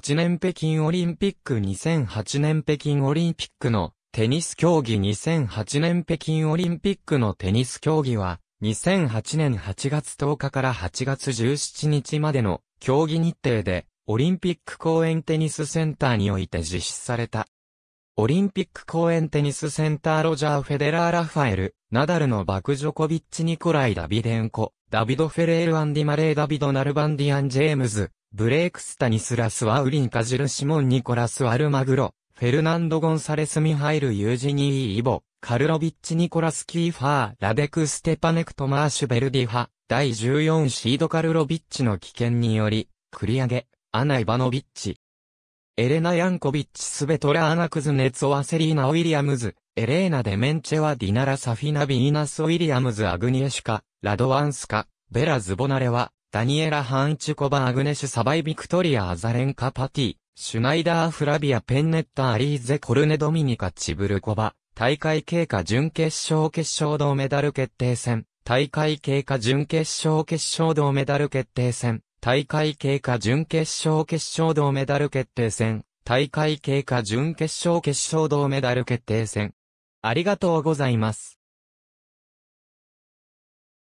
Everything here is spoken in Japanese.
2008年北京オリンピック2008年北京オリンピックのテニス競技2008年北京オリンピックのテニス競技は2008年8月10日から8月17日までの競技日程でオリンピック公園テニスセンターにおいて実施された。オリンピック公園テニスセンターロジャー・フェデラー・ラファエル、ナダル・ノバク・ジョコビッチ・ニコライ・ダビデンコ、ダビド・フェレール・アンディ・マレー・ダビド・ナルバンディアン・ジェームズ、ブレイクスタニスラス・ワウリンカ・ジル・シモン・ニコラス・アルマグロ、フェルナンド・ゴンサレス・ミハイル・ユージニー・イボ、カルロビッチ・ニコラス・キーファー、ラデク・ステパネク・トマーシュ・ベルディハ、第14シードカルロビッチの棄権により、繰り上げ、アナ・イバノビッチ。エレナ・ヤンコビッチ・スベトラーナ・クズネツォワ・セリーナ・ウィリアムズ、エレーナ・デメンチェワ・ディナラ・サフィナ・ビーナス・ウィリアムズ・アグニエシカ、ラドワンスカ、ベラ・ズボナレワ、ダニエラ・ハンチュコバ・アグネシュ・サバイ・ビクトリア・アザレンカ・パティ、シュナイダー・フラビア・ペンネッタ・アリーゼ・コルネ・ドミニカ・チブルコバ、大会経過準決勝決勝銅メダル決定戦、大会経過準決勝決勝銅メダル決定戦、大会経過準決勝決勝銅メダル決定戦、大会経過準決勝決勝銅メダル決定戦。ありがとうございます。